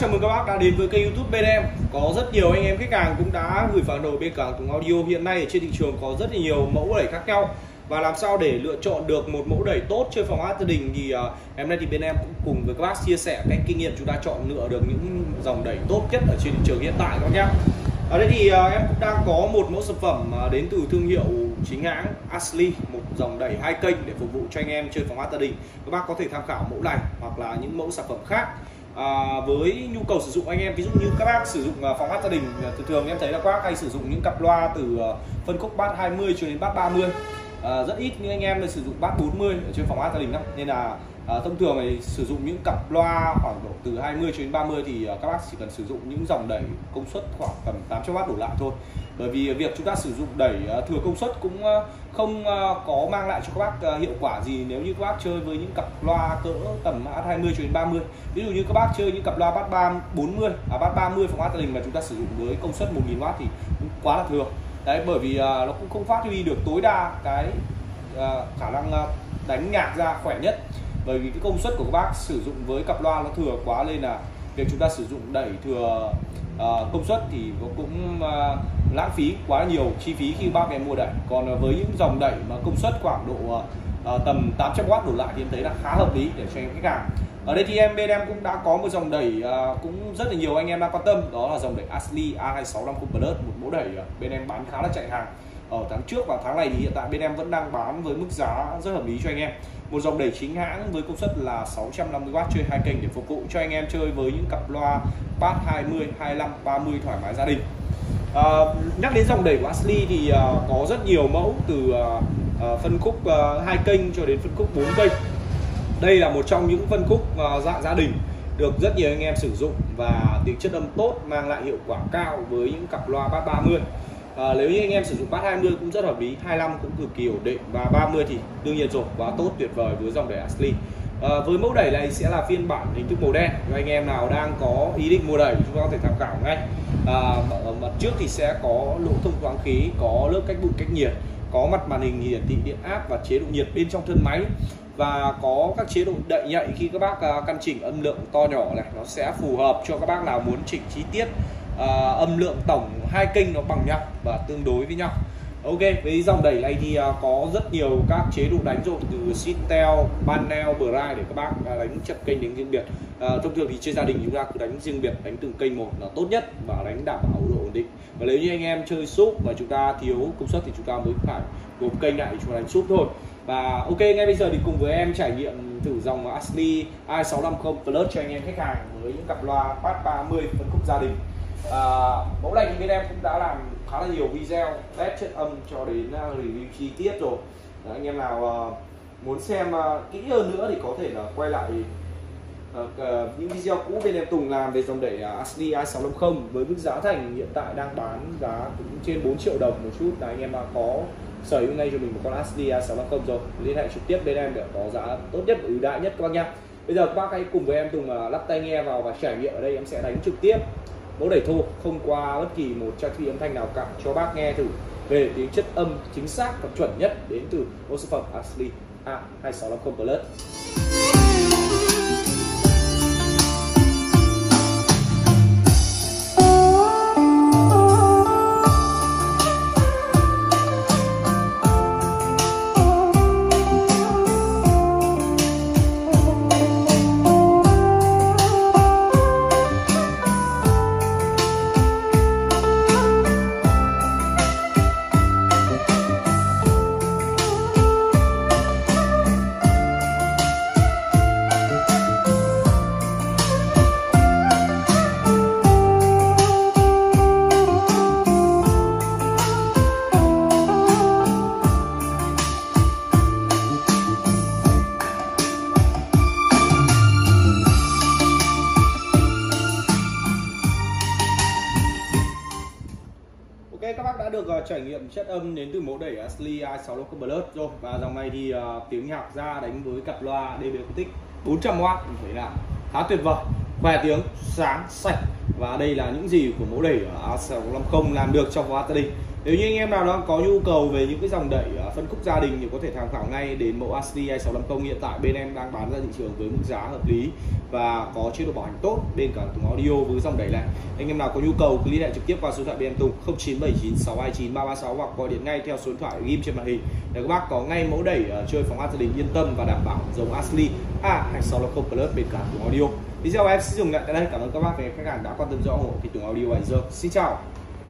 chào mừng các bác đã đến với kênh youtube bên em. Có rất nhiều anh em khách hàng cũng đã gửi phản hồi bên cảng Tùng Audio. Hiện nay ở trên thị trường có rất là nhiều mẫu đẩy khác nhau. Và làm sao để lựa chọn được một mẫu đẩy tốt chơi phòng hát gia đình Thì uh, nay thì bên em cũng cùng với các bác chia sẻ cách kinh nghiệm chúng ta chọn lựa được những dòng đẩy tốt nhất ở trên thị trường hiện tại các bác nhé ở đây thì uh, em cũng đang có một mẫu sản phẩm uh, đến từ thương hiệu chính hãng Ashley một dòng đẩy hai kênh để phục vụ cho anh em chơi phòng hát gia đình. Các bác có thể tham khảo mẫu này hoặc là những mẫu sản phẩm khác à, với nhu cầu sử dụng anh em ví dụ như các bác sử dụng à, phòng hát gia đình à, thường thường em thấy là các bác hay sử dụng những cặp loa từ à, phân khúc bát 20 cho đến bát 30 à, rất ít những anh em sử dụng bát 40 ở trên phòng hát gia đình lắm. Nên là à, thông thường thì sử dụng những cặp loa khoảng độ từ 20 cho đến 30 thì à, các bác chỉ cần sử dụng những dòng đẩy công suất khoảng tầm 800W đổ lại thôi. Bởi vì việc chúng ta sử dụng đẩy à, thừa công suất cũng à, không à, có mang lại cho các bác à, hiệu quả gì nếu như các bác chơi với những cặp loa cỡ tầm hát 20 cho đến 30 ví dụ như các bác chơi những cặp loa bát 3 40 à bát 30 phòng hát gia đình mà chúng ta sử dụng với công suất 1000W thì cũng quá là thừa đấy bởi vì uh, nó cũng không phát huy được tối đa cái uh, khả năng à, đánh nhạc ra khỏe nhất. Bởi vì cái công suất của các bác sử dụng với cặp loa nó thừa quá nên là việc chúng ta sử dụng đẩy thừa uh, công suất thì nó cũng uh, lãng phí quá nhiều chi phí khi bác em mua đẩy. Còn uh, với những dòng đẩy mà công suất khoảng độ uh, Ờ, tầm 800W đổ lại thì em thấy là khá hợp lý để cho em khách hàng. Ở đây thì em bên em cũng đã có một dòng đẩy uh, cũng rất là nhiều anh em đang quan tâm. Đó là dòng đẩy Ashley A265 Plus một mẫu đẩy uh, bên em bán khá là chạy hàng. Ở tháng trước và tháng này thì hiện tại bên em vẫn đang bán với mức giá rất hợp lý cho anh em. Một dòng đẩy chính hãng với công suất là 650W chơi hai kênh để phục vụ cho anh em chơi với những cặp loa bass 20, 25, 30 thoải mái gia đình. À, nhắc đến dòng đẩy của Ashley thì uh, có rất nhiều mẫu từ uh, uh, phân khúc ờ, hai uh, kênh cho đến phân khúc 4 kênh. Đây là một trong những phân khúc uh, dạng gia đình được rất nhiều anh em sử dụng và tính chất âm tốt mang lại hiệu quả cao với những cặp loa bass 30 à, nếu như anh em sử dụng bát 20 cũng rất hợp lý 25 cũng cực kỳ ổn định và 30 thì đương nhiên rồi quá tốt tuyệt vời với dòng đẩy Ashley à, với mẫu đẩy này sẽ là phiên bản hình thức màu đen. Cho anh em nào đang có ý định mua đẩy chúng ta có thể tham khảo ngay. À, ở mặt trước thì sẽ có lỗ thông thoáng khí có lớp cách bụi cách nhiệt có mặt màn hình hiển thị điện áp và chế độ nhiệt bên trong thân máy. Và có các chế độ đậy nhạy khi các bác ờ, căn chỉnh âm lượng to nhỏ này nó sẽ phù hợp cho các bác nào muốn chỉnh chi tiết. À, âm lượng tổng hai kênh nó bằng nhau và tương đối với nhau. Ok, với dòng đẩy này thì có rất nhiều các chế độ đánh rồi từ Sitel, Panel, Bright để các bác à, đánh chập kênh đánh riêng biệt. À, thông thường thì trên gia đình chúng ta cứ đánh riêng biệt, đánh từng kênh một là tốt nhất và đánh đảm bảo độ ổn định. Và nếu như anh em chơi súp và chúng ta thiếu công suất thì chúng ta mới phải gộp kênh lại chúng ta đánh súp thôi. Và ok, ngay bây giờ thì cùng với em trải nghiệm thử dòng Ashley i650 Plus cho anh em khách hàng với những cặp loa Bass 30 phân khúc gia đình à, mẫu này thì bên em cũng đã làm khá là nhiều video test chất âm cho đến uh, review chi tiết rồi. Đấy, anh em nào uh, muốn xem uh, kỹ hơn nữa thì có thể là quay lại uh, những video cũ bên em Tùng làm về dòng đẩy uh, Ashley i650 với mức giá thành hiện tại đang bán giá cũng trên 4 triệu đồng một chút. Là anh em có sở hữu ngay cho mình một con Ashley i650 rồi liên hệ trực tiếp bên em để có giá tốt nhất và ưu đãi nhất các bác nhá. Bây giờ các bác hãy cùng với em Tùng uh, lắp tai nghe vào và trải nghiệm ở đây em sẽ đánh trực tiếp mẫu đẩy thô không qua bất kỳ một trang thiết bị âm thanh nào cả. Cho bác nghe thử về tiếng chất âm chính xác và chuẩn nhất đến từ mẫu sản phẩm Ashley A2650 Plus. Đã được uh, trải nghiệm chất âm đến từ mẫu đẩy Ashley i6 Plus rồi. Và dòng này thì uh, tiếng nhạc ra đánh với cặp loa DB Acoustic 400W mình thấy là khá tuyệt vời. Khỏe tiếng sáng sạch. Và đây là những gì của mẫu đẩy A650 làm được trong quá gia đình nếu như anh em nào đang có nhu cầu về những cái dòng đẩy à, phân khúc gia đình thì có thể tham khảo ngay đến mẫu Ashley 2650 hiện tại bên em đang bán ra thị trường với mức giá hợp lý và có chế độ bảo hành tốt bên cả Tùng Audio với dòng đẩy này. Anh em nào có nhu cầu cứ liên hệ trực tiếp qua số điện thoại bên em Tùng 0979629336 hoặc gọi điện ngay theo số điện thoại ghim trên màn hình để các bác có ngay mẫu đẩy à, chơi phòng gia đình yên tâm và đảm bảo dòng Ashley A2650 Plus bên cả Tùng Audio. Video em sẽ dừng lại tại đây. Cảm ơn các bác về khách hàng đã quan tâm rõ ủng hộ thì Tùng Audio ảnh Dương xin chào.